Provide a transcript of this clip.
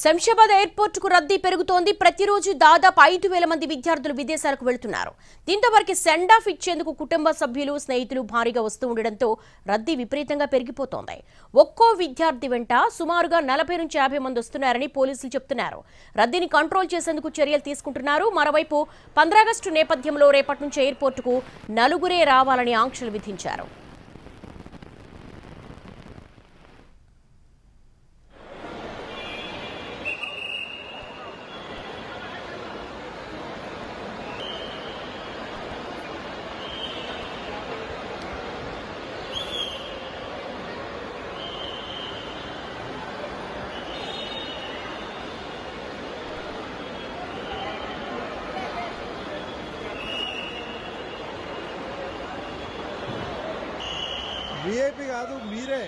శంషాబాద్ ఎయిర్పోర్ట్కు రద్దీ పెరుగుతోంది. ప్రతిరోజు దాదాపు ఐదు వేల మంది విద్యార్థులు విదేశాలకు వెళుతున్నారు. దీంతో వారికి సెండ్ ఆఫ్ ఇచ్చేందుకు కుటుంబ సభ్యులు స్నేహితులు భారీగా వస్తూ ఉండడంతో రద్దీ విపరీతంగా పెరిగిపోతోంది. ఒక్కో విద్యార్థి వెంట సుమారుగా నలభై నుంచి యాభై మంది వస్తున్నారని పోలీసులు చెప్తున్నారు. రద్దీని కంట్రోల్ చేసేందుకు చర్యలు తీసుకుంటున్నారు. మరోవైపు పంద్రాగస్టు నేపథ్యంలో రేపటి నుంచి ఎయిర్పోర్టుకు నలుగురే రావాలని ఆంక్షలు విధించారు. వీఐపీ కాదు మీరే.